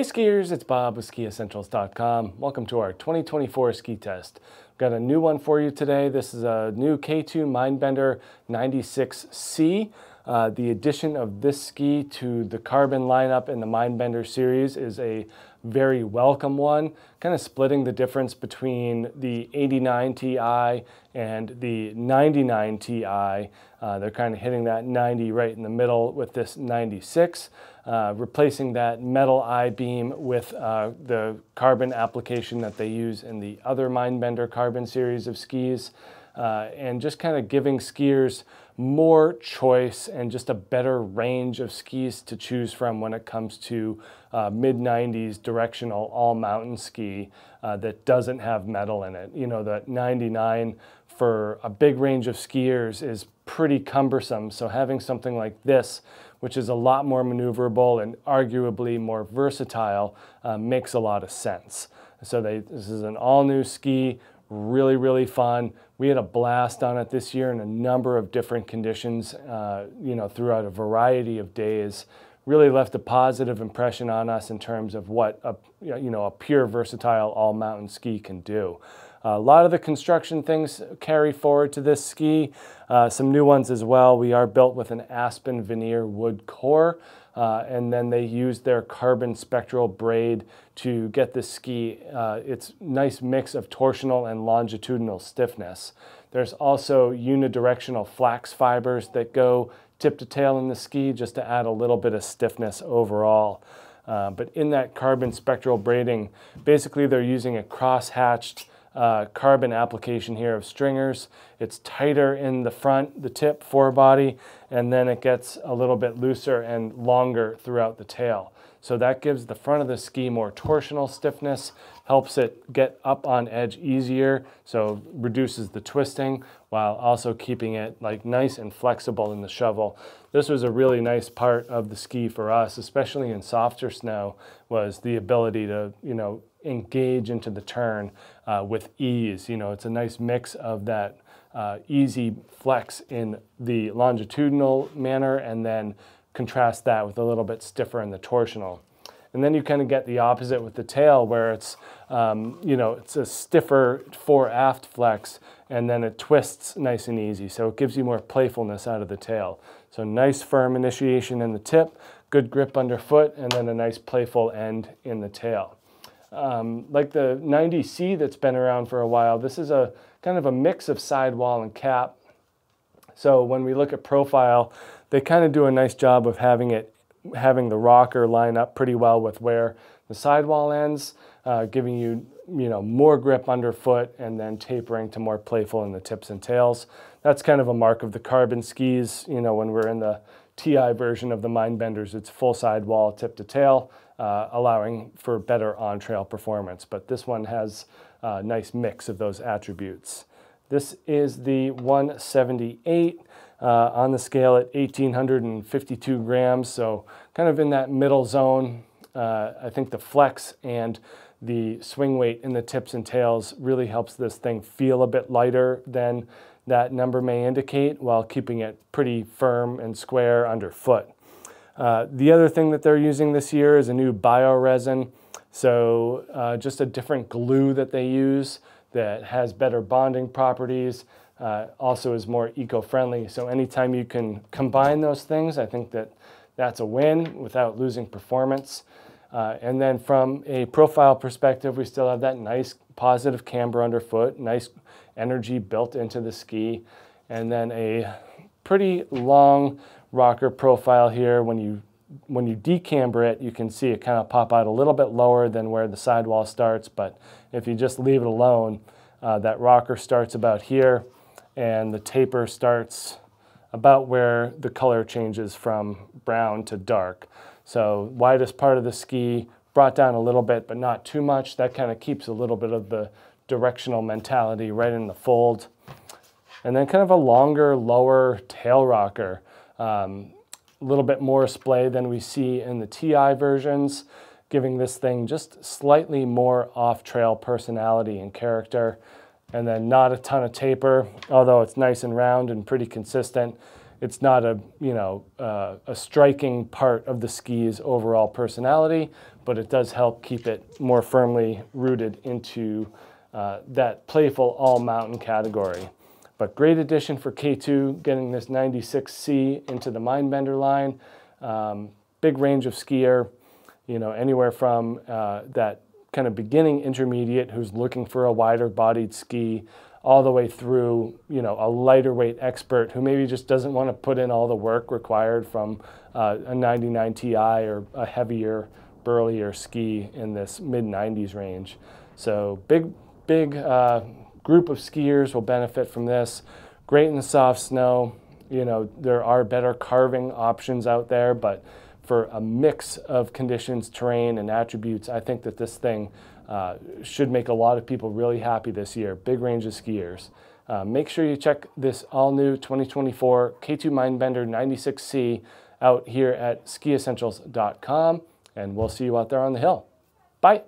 skiers, it's Bob with SkiEssentials.com. Welcome to our 2024 ski test. We've got a new one for you today. This is a new K2 Mindbender 96C. Uh, the addition of this ski to the carbon lineup in the Mindbender series is a very welcome one, kind of splitting the difference between the 89 Ti and the 99 Ti. Uh, they're kind of hitting that 90 right in the middle with this 96, uh, replacing that metal I-beam with uh, the carbon application that they use in the other Mindbender carbon series of skis uh, and just kind of giving skiers more choice and just a better range of skis to choose from when it comes to uh, mid 90s directional all mountain ski uh, that doesn't have metal in it. You know, the 99 for a big range of skiers is pretty cumbersome. So having something like this, which is a lot more maneuverable and arguably more versatile, uh, makes a lot of sense. So they, this is an all new ski really, really fun. We had a blast on it this year in a number of different conditions, uh, you know, throughout a variety of days. Really left a positive impression on us in terms of what a, you know, a pure versatile all mountain ski can do. A lot of the construction things carry forward to this ski. Uh, some new ones as well. We are built with an aspen veneer wood core. Uh, and then they use their carbon spectral braid to get the ski uh, its nice mix of torsional and longitudinal stiffness. There's also unidirectional flax fibers that go tip to tail in the ski just to add a little bit of stiffness overall. Uh, but in that carbon spectral braiding, basically they're using a cross-hatched uh, carbon application here of stringers. It's tighter in the front, the tip forebody, and then it gets a little bit looser and longer throughout the tail. So that gives the front of the ski more torsional stiffness, helps it get up on edge easier, so reduces the twisting while also keeping it like nice and flexible in the shovel. This was a really nice part of the ski for us, especially in softer snow, was the ability to, you know, engage into the turn uh, with ease. You know, it's a nice mix of that uh, easy flex in the longitudinal manner and then contrast that with a little bit stiffer in the torsional. And then you kind of get the opposite with the tail where it's, um, you know, it's a stiffer fore aft flex and then it twists nice and easy. So it gives you more playfulness out of the tail. So nice firm initiation in the tip, good grip underfoot, and then a nice playful end in the tail. Um, like the 90C that's been around for a while, this is a kind of a mix of sidewall and cap. So when we look at profile, they kind of do a nice job of having it, having the rocker line up pretty well with where the sidewall ends, uh, giving you, you know, more grip underfoot and then tapering to more playful in the tips and tails. That's kind of a mark of the carbon skis, you know, when we're in the TI version of the Mindbenders, it's full sidewall tip to tail uh, allowing for better on-trail performance. But this one has a nice mix of those attributes. This is the 178 uh, on the scale at 1,852 grams, so kind of in that middle zone. Uh, I think the flex and the swing weight in the tips and tails really helps this thing feel a bit lighter than that number may indicate while keeping it pretty firm and square underfoot. Uh, the other thing that they're using this year is a new bioresin. So uh, just a different glue that they use that has better bonding properties, uh, also is more eco-friendly. So anytime you can combine those things, I think that that's a win without losing performance. Uh, and then from a profile perspective, we still have that nice positive camber underfoot, nice energy built into the ski, and then a pretty long rocker profile here. When you when you decamber it, you can see it kind of pop out a little bit lower than where the sidewall starts, but if you just leave it alone, uh, that rocker starts about here, and the taper starts about where the color changes from brown to dark. So widest part of the ski brought down a little bit, but not too much. That kind of keeps a little bit of the directional mentality right in the fold. And then kind of a longer, lower tail rocker. Um, a little bit more splay than we see in the TI versions, giving this thing just slightly more off-trail personality and character. And then not a ton of taper, although it's nice and round and pretty consistent. It's not a, you know, uh, a striking part of the ski's overall personality, but it does help keep it more firmly rooted into uh, that playful all mountain category. But great addition for K2, getting this 96C into the Mindbender line. Um, big range of skier, you know, anywhere from uh, that kind of beginning intermediate who's looking for a wider bodied ski all the way through, you know, a lighter weight expert who maybe just doesn't want to put in all the work required from uh, a 99 Ti or a heavier, burlier ski in this mid 90s range. So big, big uh, group of skiers will benefit from this. Great in the soft snow. You know, there are better carving options out there, but for a mix of conditions, terrain, and attributes, I think that this thing uh, should make a lot of people really happy this year. Big range of skiers. Uh, make sure you check this all new 2024 K2 Mindbender 96C out here at skiessentials.com, and we'll see you out there on the hill. Bye.